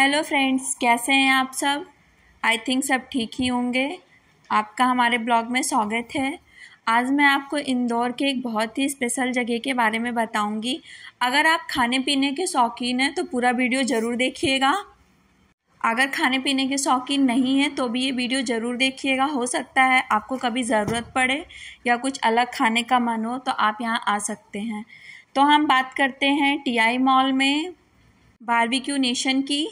Hello friends कैसे हैं आप सब? आई थिंक सब ठीक ही होंगे। आपका हमारे ब्लॉग में स्वागत है। आज मैं आपको इंदौर के एक बहुत ही स्पेशल जगह के बारे में बताऊँगी। अगर आप खाने पीने के शौकीन हैं तो पूरा वीडियो ज़रूर देखिएगा। अगर खाने पीने के शौकीन नहीं है तो भी ये वीडियो ज़रूर देखिएगा। हो सकता है आपको कभी ज़रूरत पड़े या कुछ अलग खाने का मन हो तो आप यहाँ आ सकते हैं। तो हम बात करते हैं टीआई मॉल में बारबेक्यू नेशन की।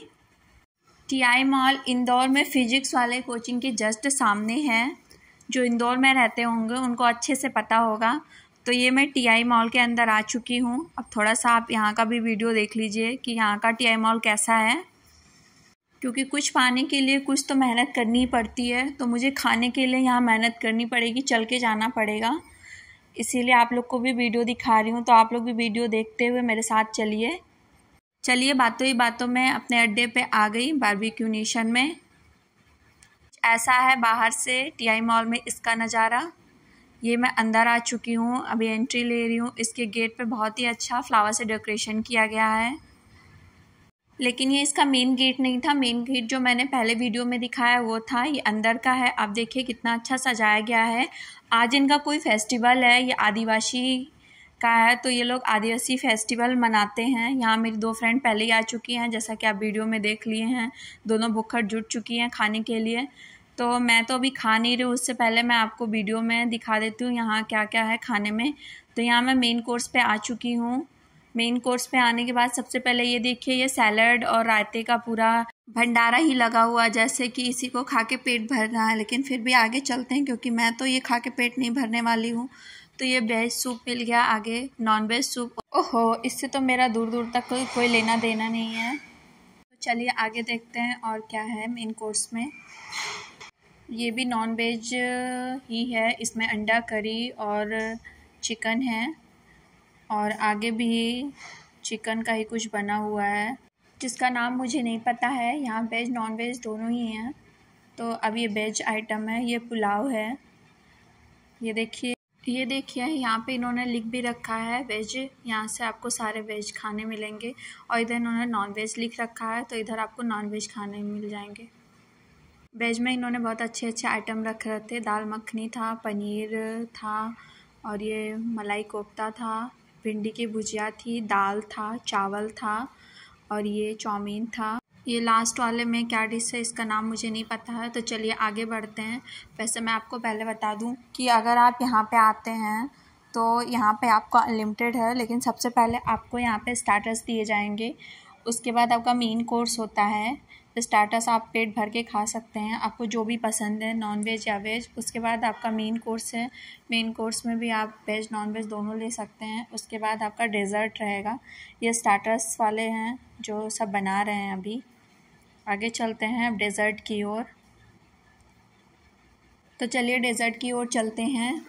टीआई मॉल इंदौर में फिजिक्स वाले कोचिंग के जस्ट सामने है, जो इंदौर में रहते होंगे, उनको अच्छे से पता होगा। तो ये मैं टीआई मॉल के अंदर आ चुकी हूँ। अब थोड़ा सा आप यहाँ का भी वीडियो देख लीजिए कि यहाँ का टीआई मॉल कैसा है। क्योंकि कुछ पाने के लिए कुछ तो मेहनत करनी पड़ती है तो मुझे खाने के लिए यहाँ मेहनत करनी पड़ेगी, चल के जाना पड़ेगा। इसीलिए आप लोग को भी वीडियो दिखा रही हूँ तो आप लोग भी वीडियो देखते हुए मेरे साथ चलिए। चलिए बातों ही बातों में अपने अड्डे पे आ गई बारबेक्यू नेशन में। ऐसा है बाहर से टीआई मॉल में इसका नज़ारा। ये मैं अंदर आ चुकी हूँ, अभी एंट्री ले रही हूँ। इसके गेट पे बहुत ही अच्छा फ्लावर से डेकोरेशन किया गया है। लेकिन ये इसका मेन गेट नहीं था। मेन गेट जो मैंने पहले वीडियो में दिखाया वो था। ये अंदर का है। आप देखिए कितना अच्छा सजाया गया है। आज इनका कोई फेस्टिवल है ये आदिवासी का है तो ये लोग आदिवासी फेस्टिवल मनाते हैं। यहाँ मेरी दो फ्रेंड पहले ही आ चुकी हैं, जैसा कि आप वीडियो में देख लिए हैं। दोनों भुक्खड़ जुट चुकी हैं खाने के लिए। तो मैं तो अभी खा नहीं रही उससे पहले मैं आपको वीडियो में दिखा देती हूँ यहाँ क्या क्या है खाने में। तो यहाँ मैं मेन कोर्स पे आ चुकी हूँ। मेन कोर्स पे आने के बाद सबसे पहले ये देखिए, ये सैलड और रायते का पूरा भंडारा ही लगा हुआ जैसे कि इसी को खा के पेट भर रहा है। लेकिन फिर भी आगे चलते हैं, क्योंकि मैं तो ये खा के पेट नहीं भरने वाली हूँ। तो ये वेज सूप मिल गया आगे नॉन वेज सूप ओहो, इससे तो मेरा दूर दूर तक कोई कोई लेना देना नहीं है। तो चलिए आगे देखते हैं और क्या है मेन कोर्स में। ये भी नॉन वेज ही है, इसमें अंडा, करी और चिकन है। और आगे भी चिकन का ही कुछ बना हुआ है। जिसका नाम मुझे नहीं पता है, यहाँ वेज नॉन वेज दोनों ही हैं। तो अब ये वेज आइटम है, ये पुलाव है। ये देखिए। ये देखिए, यहाँ पे इन्होंने लिख भी रखा है वेज। यहाँ से आपको सारे वेज खाने मिलेंगे और इधर इन्होंने नॉन वेज लिख रखा है तो इधर आपको नॉन वेज खाने मिल जाएँगे। वेज में इन्होंने बहुत अच्छे अच्छे आइटम रख रहे थे। दाल मखनी था, पनीर था और ये मलाई कोफ्ता था, भिंडी की भुजिया थी, दाल था, चावल था और ये चाउमीन था। ये लास्ट वाले में क्या डिश है, इसका नाम मुझे नहीं पता है तो चलिए आगे बढ़ते हैं। वैसे मैं आपको पहले बता दूँ कि अगर आप यहाँ पे आते हैं तो यहाँ पे आपका अनलिमिटेड है, लेकिन सबसे पहले आपको यहाँ पे स्टार्टर्स दिए जाएँगे। उसके बाद आपका मेन कोर्स होता है। स्टार्टर्स आप पेट भर के खा सकते हैं, आपको जो भी पसंद है नॉन वेज या वेज उसके बाद आपका मेन कोर्स है। मेन कोर्स में भी आप वेज नॉन वेज दोनों ले सकते हैं। उसके बाद आपका डेज़र्ट रहेगा। ये स्टार्टर्स वाले हैं, जो सब बना रहे हैं अभी। आगे चलते हैं अब डेज़र्ट की ओर। तो चलिए डेज़र्ट की ओर चलते हैं।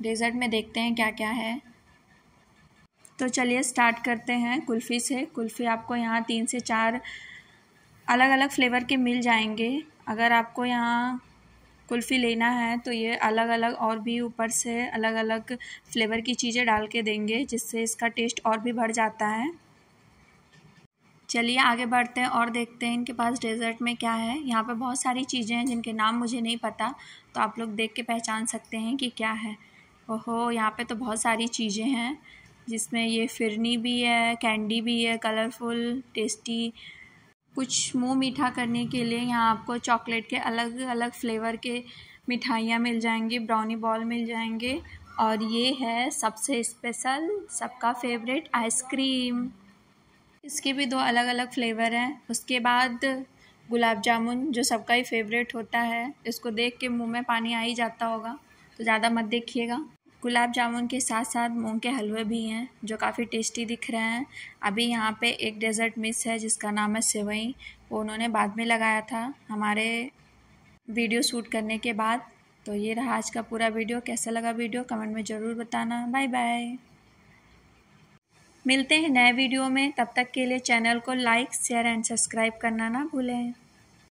डेज़र्ट में देखते हैं क्या क्या है। तो चलिए स्टार्ट करते हैं कुल्फ़ी से। कुल्फ़ी आपको यहाँ तीन से चार अलग अलग फ्लेवर के मिल जाएँगे। अगर आपको यहाँ कुल्फ़ी लेना है तो ये अलग अलग और भी ऊपर से अलग अलग फ्लेवर की चीज़ें डाल के देंगे, जिससे इसका टेस्ट और भी बढ़ जाता है। चलिए आगे बढ़ते हैं और देखते हैं इनके पास डेज़र्ट में क्या है। यहाँ पर बहुत सारी चीज़ें हैं जिनके नाम मुझे नहीं पता तो आप लोग देख के पहचान सकते हैं कि क्या है। ओहो, यहाँ पे तो बहुत सारी चीज़ें हैं, जिसमें ये फिरनी भी है, कैंडी भी है, कलरफुल, टेस्टी। कुछ मुँह मीठा करने के लिए यहाँ आपको चॉकलेट के अलग अलग फ्लेवर के मिठाइयाँ मिल जाएँगी, ब्राउनी बॉल मिल जाएँगे। और ये है सबसे स्पेशल, सबका फेवरेट आइसक्रीम। इसके भी दो अलग अलग फ्लेवर हैं। उसके बाद गुलाब जामुन, जो सबका ही फेवरेट होता है, इसको देख के मुँह में पानी आ ही जाता होगा तो ज़्यादा मत देखिएगा। गुलाब जामुन के साथ साथ मूंग के हलवे भी हैं, जो काफ़ी टेस्टी दिख रहे हैं। अभी यहाँ पे एक डेज़र्ट मिस है, जिसका नाम है सेवई। वो उन्होंने बाद में लगाया था, हमारे वीडियो शूट करने के बाद। तो ये रहा आज का पूरा वीडियो कैसा लगा वीडियो कमेंट में ज़रूर बताना। बाय बाय मिलते हैं नए वीडियो में, तब तक के लिए चैनल को लाइक शेयर एंड सब्सक्राइब करना ना भूलें।